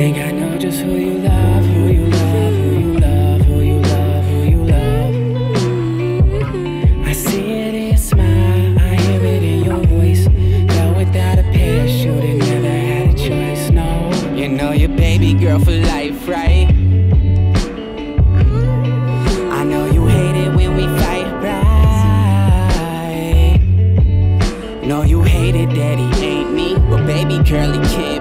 think I know just who you love, who you love, who you love, who you love, who you love. I see it in your smile, I hear it in your voice. Though without a parachute, it never had a choice, no. You know your baby girl for life, right? I know you hate it when we fight, right? No, you hated that he ain't me, but baby girl, he can't.